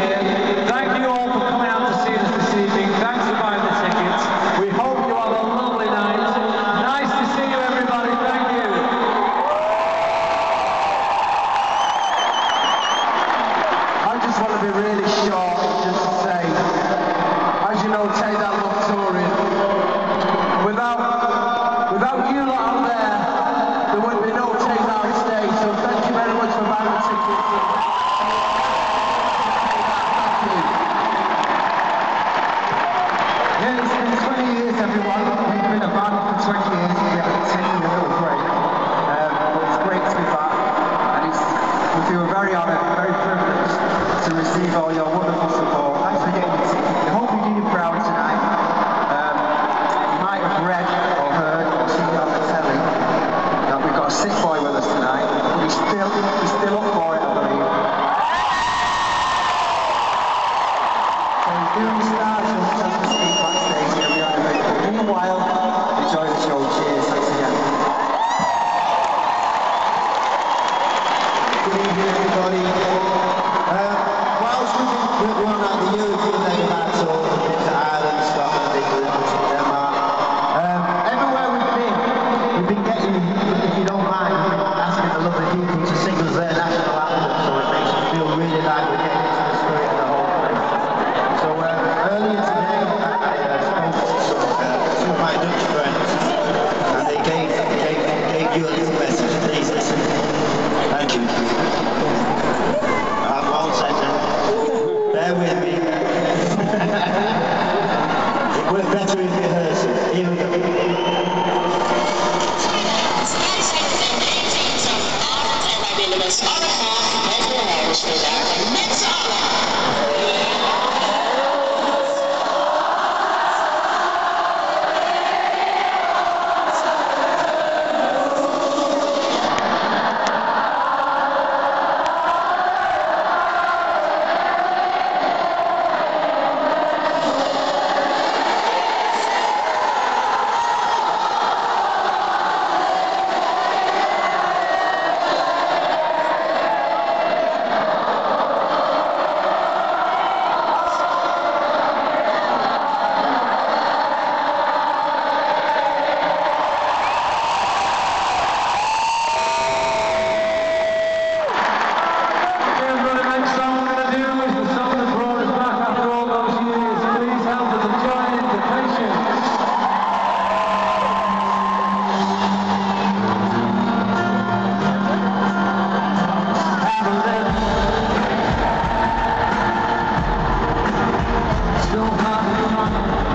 है everyone. We've been a band for 20 years. We had a 10 year little break. Um, but it's great to be back. And it's, we feel very honoured, very privileged to receive all your wonderful support. Thanks for getting your ticket. We hope you did you proud tonight. Um, you might have read or heard or seen on the telly that we've got a sick boy with us tonight. He's still, he's still up for it. thank you. I won't say. Bear with me. it went better in rehearsal. Here we go. Arafat, Mevlana, Shmidar, and Metzala. 好好好。